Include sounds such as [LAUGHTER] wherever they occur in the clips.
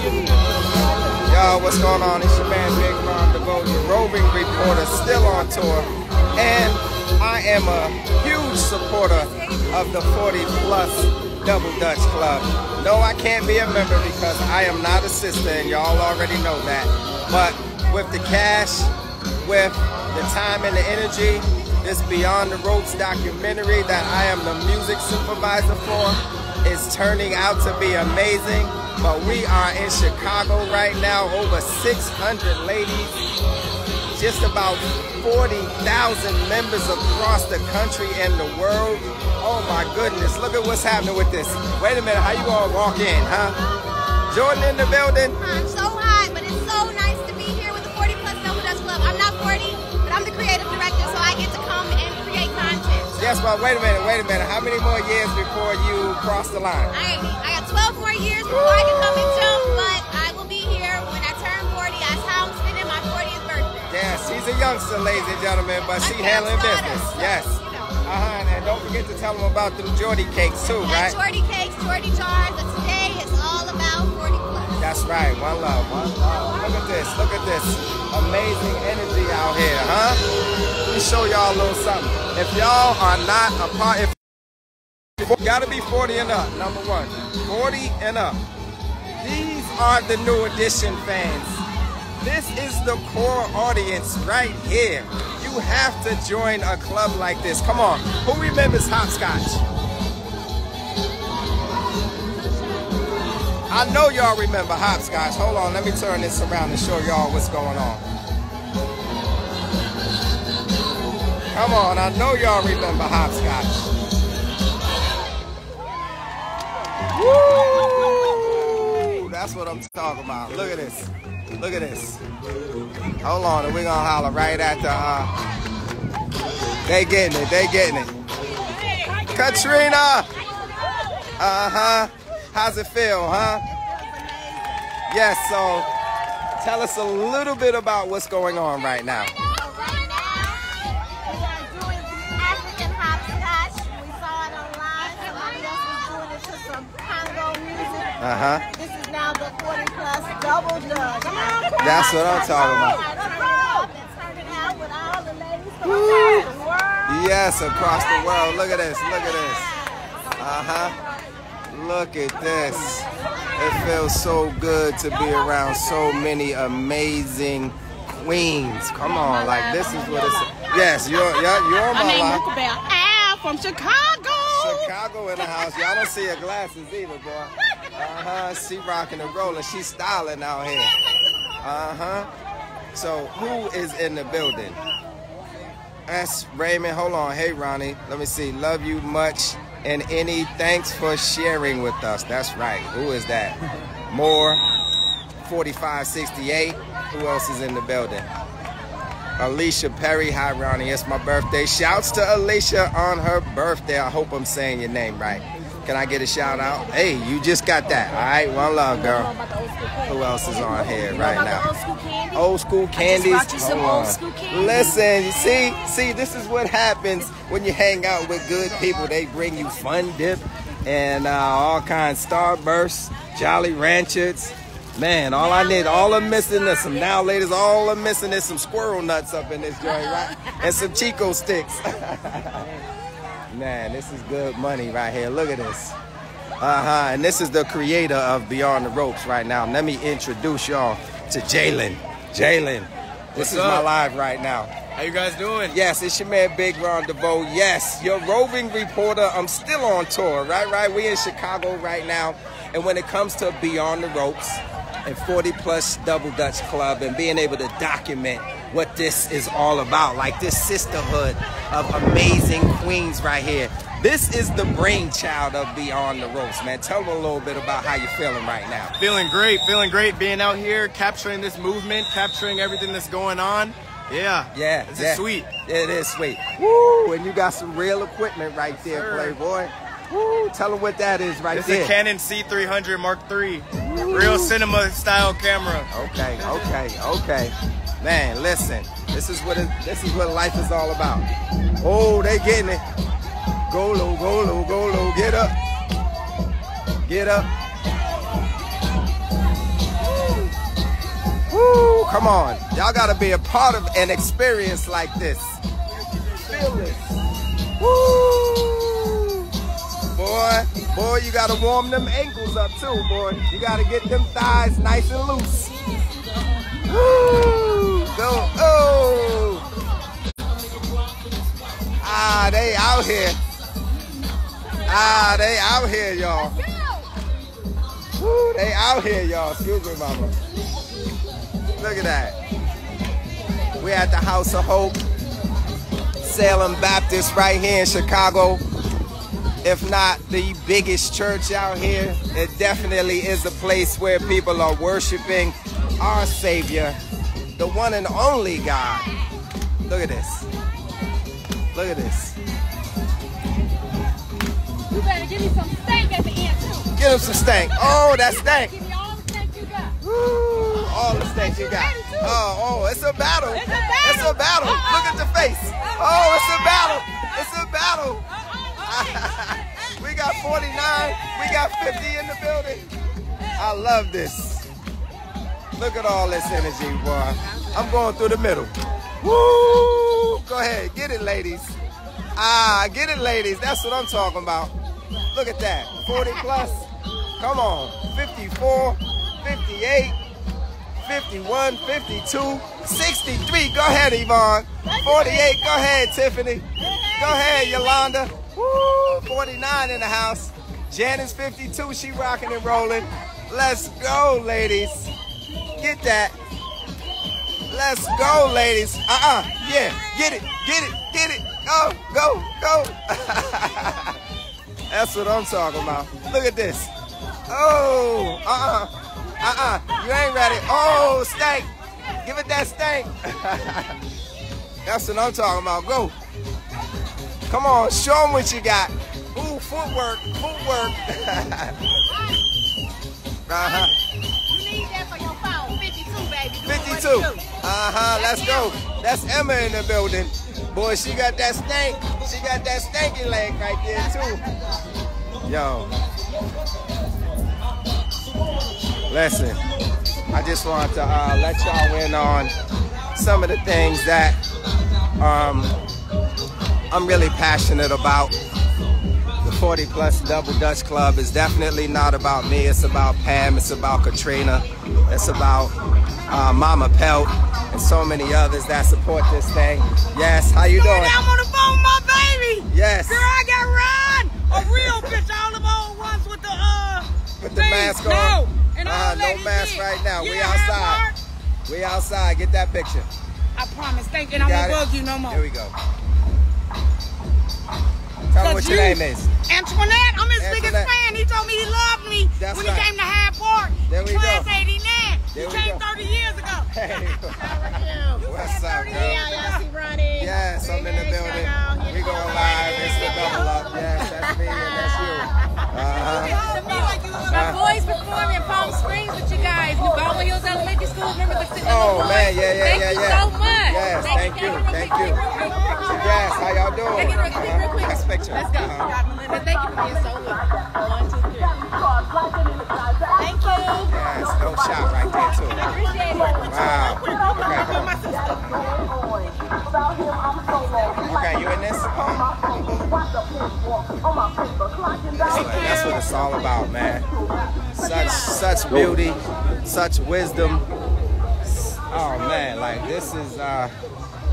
Yo, what's going on? It's your man Big Ron your roving reporter, still on tour. And I am a huge supporter of the 40 plus Double Dutch Club. No, I can't be a member because I am not a sister, and y'all already know that. But with the cash, with the time and the energy, this Beyond the Ropes documentary that I am the music supervisor for is turning out to be amazing. But we are in Chicago right now, over 600 ladies, just about 40,000 members across the country and the world. Oh my goodness, look at what's happening with this. Wait a minute, how you gonna walk in, huh? Jordan in the building. Content. Yes, wait a minute, wait a minute. How many more years before you cross the line? I, I got 12 more years before I can come and jump, but I will be here when I turn 40. That's how I'm spending my 40th birthday. Yes, she's a youngster, ladies and gentlemen, but she handling business. so, Yes. you know. Uh-huh, and don't forget to tell them about them Jordy cakes too, Yeah, right? Jordy cakes, Jordy jars, but today is all about 40 plus. That's right. One love, one love. Look at this. Look at this. Amazing energy out here, huh? Let me show y'all a little something. If y'all are not a part, if you gotta be 40 and up, number one. 40 and up. These are the new edition fans. This is the core audience right here. You have to join a club like this. Come on. Who remembers hopscotch? I know y'all remember hopscotch. Hold on, let me turn this around and show y'all what's going on. Come on, I know y'all remember hopscotch. Woo! That's what I'm talking about. Look at this. Look at this. Hold on, and we're gonna holler right at the uh They getting it, they getting it. Katrina! Uh-huh. How's it feel, huh? Yes, so tell us a little bit about what's going on right now. We are doing African hopscotch. We saw it online. Somebody else was doing it to some Congo music. Uh-huh. This is now the 40 plus double dutch. That's what I'm talking about. Yes, across the world. Look at this. Look at this. Uh-huh. Look at this. It feels so good to be around so many amazing queens. Come on, like this is what it's. Yes, you're you're, you're on My my name line. Bell Al from Chicago. Chicago in the house. Y'all don't see her glasses either, boy. Uh-huh. She rocking and rolling. She's styling out here. Uh-huh. So who is in the building? That's Raymond. Hold on. Hey, Ronnie. Let me see. Love you much. And any thanks for sharing with us. That's right. Who is that? [LAUGHS] More 4568. Who else is in the building? Alicia Perry. Hi, Ronnie. It's my birthday. Shouts to Alicia on her birthday. I hope I'm saying your name right. Can I get a shout out? Hey, you just got that. All right. One love, girl. Who else is on here right now? Old school candies. brought you some Hold old on. school candies. Listen, you see, see, this is what happens when you hang out with good people. They bring you fun dip and uh, all kinds Starbursts, Jolly Ranchers. Man, all I need, all I'm missing is some now, ladies. All I'm missing is some squirrel nuts up in this joint, right? And some Chick-O-Sticks. [LAUGHS] Man, this is good money right here. Look at this. Uh huh. And this is the creator of Beyond the Ropes right now. Let me introduce y'all to Jalen. Jalen, this What's is my live right now. How you guys doing? Yes, it's your man Big Ron DeVoe. Yes, your roving reporter. I'm still on tour, right? Right. We in Chicago right now, and when it comes to Beyond the Ropes and 40 Plus Double Dutch Club and being able to document what this is all about, like this sisterhood of amazing queens right here. This is the brainchild of Beyond the Ropes, man. Tell them a little bit about how you're feeling right now. Feeling great, feeling great being out here, capturing this movement, capturing everything that's going on. Yeah. Yeah, This yeah. is sweet. It is sweet. Woo! And you got some real equipment right there, sir. Playboy. Woo! Tell them what that is right This there. is a Canon C300 Mark III. Real cinema style camera. Okay, okay, okay. Man, listen. This is what it, this is what life is all about. Oh, they getting it. Go low, go low, go low. Get up. Get up. come on. Y'all gotta be a part of an experience like this. Feel this. Woo! Boy, boy, you gotta warm them ankles up too, boy. You gotta get them thighs nice and loose. Woo! Go, oh! Ah, they out here. Ah, they out here, y'all. Woo, they out here, y'all. Excuse me, mama. Look at that. We're at the House of Hope, Salem Baptist, right here in Chicago. If not the biggest church out here, it definitely is a place where people are worshiping our Savior, the one and only God. Look at this. Look at this. You better give me some steak at the end too. Get him some stank. Oh, that stank. Give me all the stank you got. Woo, all the steak you got. Oh, oh, it's a battle. It's a battle. It's a battle. Look at the face. Oh, it's a battle. It's a battle. [LAUGHS] we got 49. We got 50 in the building. I love this. Look at all this energy, boy. I'm going through the middle. Woo! Go ahead, get it, ladies. Ah, get it, ladies. That's what I'm talking about. Look at that. 40 plus. Come on. 54, 58, 51, 52, 63. Go ahead, Yvonne. 48. Go ahead, Tiffany. Go ahead, Yolanda. Woo! 49 in the house. Janice 52. She rocking and rolling. Let's go, ladies. Get that. Let's go, ladies. Uh-uh. Yeah. Get it. Get it. Get it. Go. Go. Go. [LAUGHS] That's what I'm talking about. Look at this. Oh. Uh-uh. Uh-uh. You ain't ready. Oh, stank. Give it that stank. [LAUGHS] That's what I'm talking about. Go. Come on. Show them what you got. Ooh, footwork. Footwork. [LAUGHS] uh-huh. You need that for your phone. 52, baby. Do 52. what you do. Uh-huh, let's go. That's Emma in the building. Boy, she got that stank. She got that stanky leg right there too. Yo. Listen, I just want to uh, let y'all in on some of the things that um, I'm really passionate about. The 40 Plus Double Dutch Club is definitely not about me. It's about Pam. It's about Katrina. It's about uh, Mama Pelt and so many others that support this thing. Yes, how you doing? I'm on the phone with my baby. Yes, Girl, I got Ryan, a real bitch, all them old ones with the uh. with the mask on. No, and Uh, no mask in. right now. You We outside. We outside. Get that picture. I promise. Thank you. And I won't bug you no more. Here we go. Tell me what Cause your you- name is. Antoinette, I'm his biggest fan. He told me he loved me That's when right. he came to Hyde Park. There we Class go. 89. There he we came go. 30 years ago. [LAUGHS] Hey, How are you? what's up, Yeah, girl? Yeah, y'all see Ronnie. Yes, I'm in the building. shout out. We going live. It's the double up. Yes, that's me and that's you. Uh-huh. To me like you love My boys perform in Palm Springs with you guys. New Baldwin Hills Elementary School. Remember the sitting Oh boys? man, yeah, yeah, Thank yeah, you yeah. so much. Yes, thank you, thank you. Yes, how y'all doing? Picture. Let's go. Uh-huh. But thank you for being so good. One, two, three. Thank you. Yes, no shot right there too. Appreciate it. Wow. Okay. Okay, you in this? That's what, that's what it's all about, man. Such such beauty, such wisdom. Oh man, like this is uh,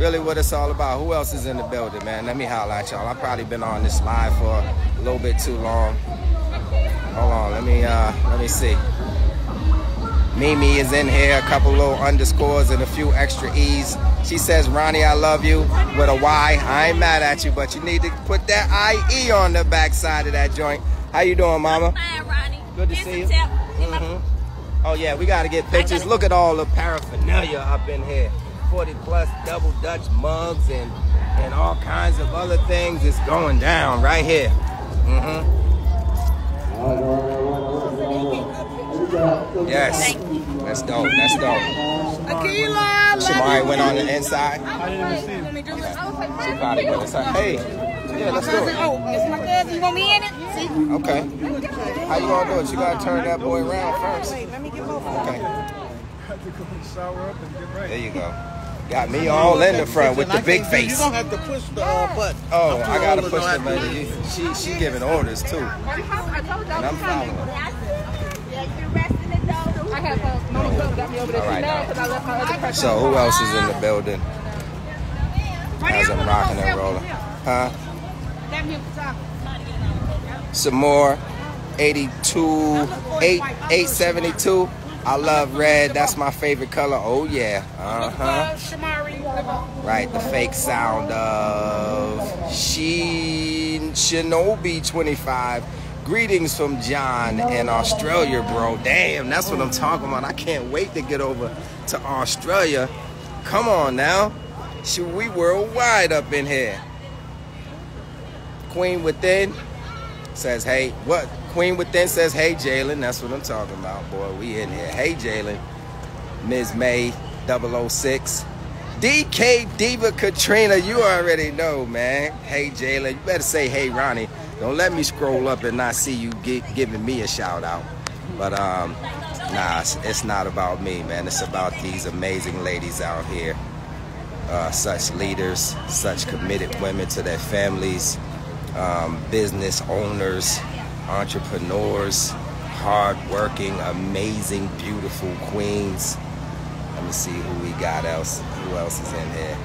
really what it's all about. Who else is in the building, man? Let me holler at y'all. I've probably been on this live for a little bit too long. Hold on, let me uh, let me see. Mimi is in here, a couple little underscores and a few extra E's. She says, Ronnie, I love you with a Y. I ain't mad at you, but you need to put that IE on the back side of that joint. How you doing, mama? Hi, Ronnie. Good to Here's see you. tip. Mhm. Oh yeah, we gotta get pictures. Look at all the paraphernalia up in here. 40 plus double Dutch mugs and and all kinds of other things. It's going down right here. hmm Yes. That's dope. That's dope. Tequila. Shamari went on the inside. Want me to do it? She probably went inside. Hey, yeah, let's do it. Oh, it's my cousin. You want me in it? See? Okay. How you gonna do it? You gotta turn that boy around first. Wait, let me get both. Okay. There you go. Got me all in the front with the big can't You don't have to push the uh, button. Oh, I'm too I gotta push the how button. it. She she giving orders too, and I'm following. Yeah, you resting it though. I have uh, Mama Cook got me over there. All right, She mad because I left my other person. So who else is in the building as I'm rocking and rolling? Huh? Damn him for talking. Some more. 82, 8, 872. I love red. That's my favorite color. Oh yeah. Uh huh. Uh, Right, the fake sound of Sheen Shinobi 25. Greetings from John in Australia, bro. Damn, that's what I'm talking about. I can't wait to get over to Australia. Come on now. Shoot, we worldwide up in here. Queen Within says, hey, what? Queen Within says, hey, Jalen. That's what I'm talking about, boy. We in here. Hey, Jalen. Ms. May 006. DK Diva Katrina, you already know, man. Hey, Jalen. You better say, hey, Ronnie. Don't let me scroll up and not see you gi- giving me a shout out. But, um, nah, it's, it's not about me, man. It's about these amazing ladies out here. Uh, such leaders, such committed women to their families, um, business owners, entrepreneurs, hardworking, amazing, beautiful queens. Let me see who we got else. Who else is in here?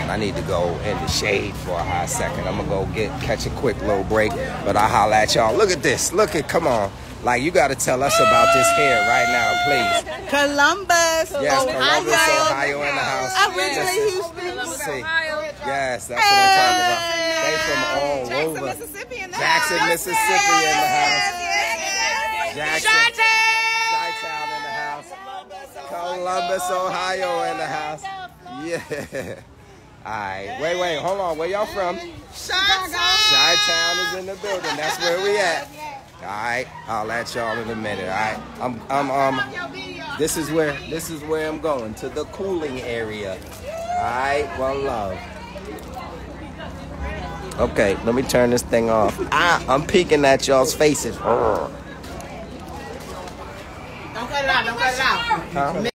And I need to go in the shade for a hot second. I'm gonna go get catch a quick little break, but I'll holla at y'all. Look at this. Look at come on. Like you gotta tell us about this hair right now, please. Columbus, Yes, Ohio. Columbus, Ohio in the house. Originally. Houston. See. Yes, that's what I'm talking about. They from all over. Mississippi in the Jackson, house. Mississippi in the house. Yes, yes, Jackson. Chi-Town in the house. Columbus, Ohio in the house. Yeah. All right. Wait, wait. Hold on. Where y'all from? Chi-Town is in the building. That's where we at. All right. I'll let y'all in a minute. All right. I'm, I'm, um, this is where, this is where I'm going to the cooling area. All right. One love. Okay, let me turn this thing off. Ah, I'm peeking at y'all's faces. Don't cut it out. Don't cut it out. Huh?